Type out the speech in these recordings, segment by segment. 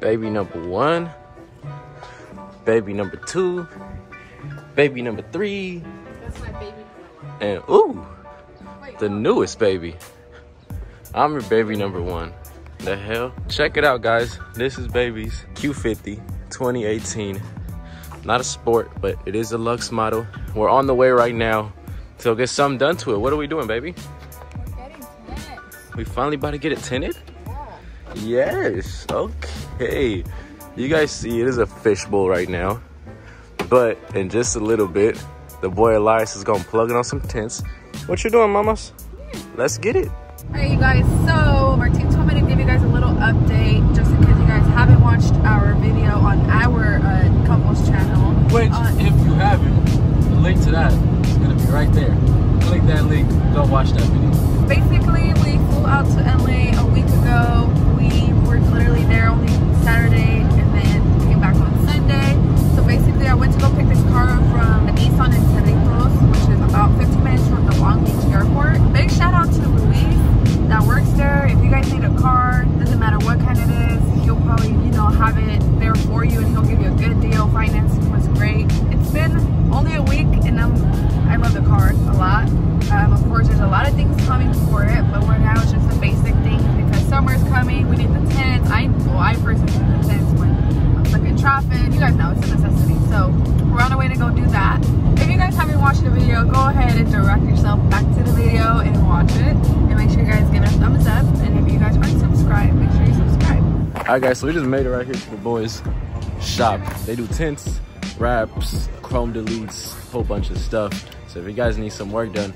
Baby number one, baby number two, baby number three, That's my baby. and ooh, Wait, the newest baby. I'm your baby number one. The hell? Check it out, guys. This is baby's Q50 2018. Not a sport, but it is a Lux model. We're on the way right now to get something done to it. What are we doing, baby? we're getting tenants. We finally about to get it tinted? Yeah. Yes. Okay. Hey, you guys see it is a fishbowl right now. But in just a little bit, the boy Elias is gonna plug it on some tents. What you doing, mamas? Let's get it. Alright, you guys. So Martine told me to give you guys a little update, just in case you guys haven't watched our video on our uh, couples channel. Which, Uh, if you haven't, the link to that is gonna be right there. Click that link, go watch that video. basically we flew out to LA a week ago. We were literally there only All right, guys, so we just made it right here to the boys' shop. They do tints, wraps, chrome deletes, whole bunch of stuff. So if you guys need some work done,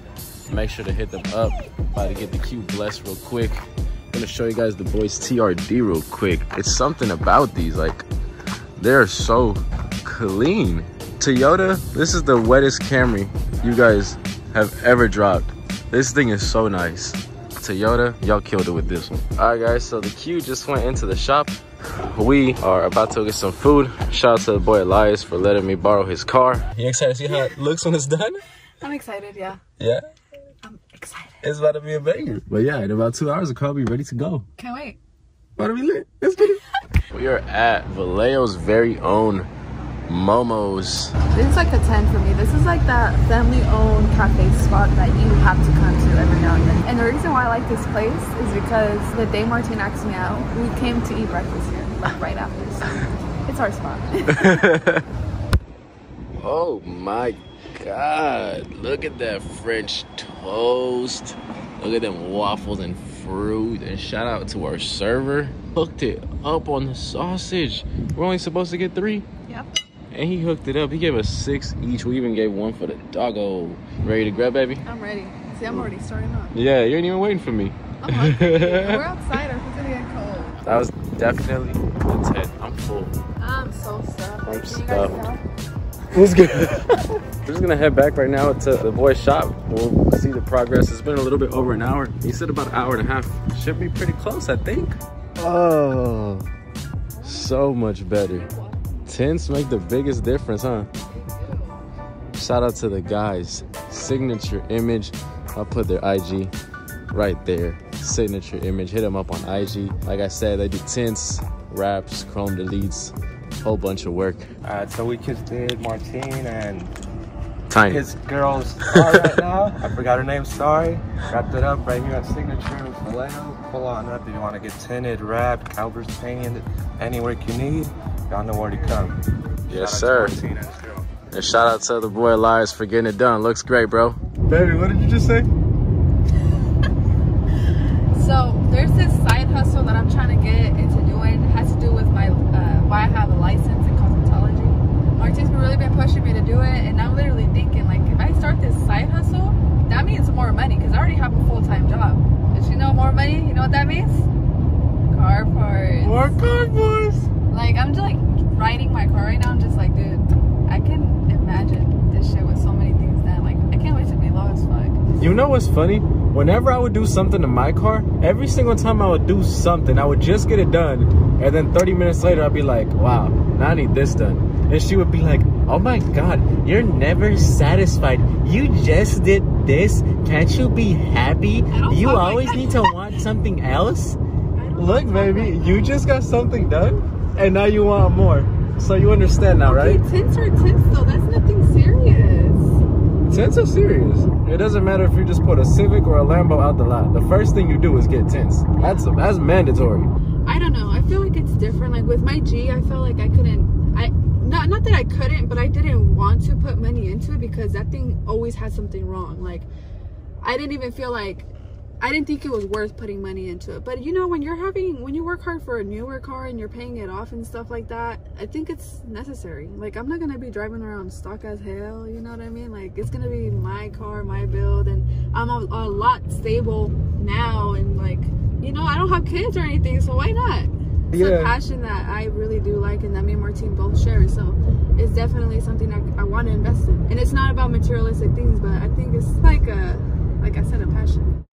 make sure to hit them up. About to get the Q blessed real quick. I'm gonna show you guys the boys' TRD real quick. It's something about these, like, they're so clean. Toyota, this is the wettest Camry you guys have ever dropped. This thing is so nice. Toyota, y'all killed it with this one. All right, guys, so the Q just went into the shop. We are about to get some food. Shout out to the boy Elias for letting me borrow his car. You excited to see how it looks when it's done? I'm excited, yeah. Yeah, I'm excited. it's about to be a banger. But yeah, in about two hours, the car will be ready to go. Can't wait. About to be lit. Let's get it. we are at Vallejo's very own Momo's. This is like a 10 for me. This is like that family owned cafe spot that you have to come to every now and then. And the reason why I like this place is because the day Martine asked me out, we came to eat breakfast here, like right after. So it's our spot. Oh my god. Look at that French toast. Look at them waffles and fruit. And shout out to our server. Hooked it up on the sausage. We're only supposed to get three. yep. And he hooked it up. He gave us six each. We even gave one for the doggo. Ready to grab, baby? I'm ready. See, I'm already starting up. Yeah, you ain't even waiting for me. I'm hungry. We're outside. Our food's gonna get cold. That was definitely the 10. I'm full. I'm so stuffed. I'm Can you stuffed. tell? Who's good? We're just gonna head back right now to the boy's shop. We'll see the progress. It's been a little bit over an hour. He said about an hour and a half. Should be pretty close, I think. Oh, so much better. Tints make the biggest difference, huh? Shout out to the guys. Signature image. I'll put their IG right there. Signature image. Hit them up on IG. Like I said, they do tints, wraps, chrome deletes, whole bunch of work. Alright, so we just did Martine and Tiny. his girl's car right now. I forgot her name, sorry. Wrapped it up right here at Signature Vallejo. Pull on up if you want to get tinted, wrapped, calipers painted, any work you need. Y'all know where to come. Yes, Shout sir. and his girl. And shout out to the boy Elias for getting it done. Looks great, bro. Baby, what did you just say? So there's this side hustle that I'm trying to get into doing. It has to do with my uh, why I have a license in cosmetology. Martin's really been pushing me to do it, and I'm literally thinking like if I start this side hustle, that means more money because I already have a full time job. But you know more money? You know what that means? Car parts. More car boys. Like I'm just like riding my car right now. I'm just like, dude, I can imagine this shit with so many things that Like I can't wait to be low as fuck. You know what's funny? Whenever I would do something to my car, every single time I would do something, I would just get it done. And then 30 minutes later, I'd be like, wow, now I need this done. And she would be like, oh my God, you're never satisfied. You just did this. Can't you be happy? You always need to want something else. Look, baby, you just got something done. And now you want more. So you understand now, right? Okay, tints are tints though. That's nothing serious. Tints are serious. It doesn't matter if you just put a Civic or a Lambo out the lot. The first thing you do is get tints. That's that's mandatory. I don't know. I feel like it's different. Like with my G, I felt like I couldn't. I not not that I couldn't, but I didn't want to put money into it because that thing always had something wrong. Like I didn't even feel like I didn't think it was worth putting money into it. But you know, when you're having when you work hard for a newer car and you're paying it off and stuff like that, I think it's necessary. Like I'm not gonna be driving around stock as hell. You know what I mean? Like it's gonna be my car, my build, and I'm a, a lot stable now. And like you know, I don't have kids or anything, so why not? It's a passion that I really do like, and that me and Martine both share. So it's definitely something I, I want to invest in. And it's not about materialistic things, but I think it's like a, like I said, a passion.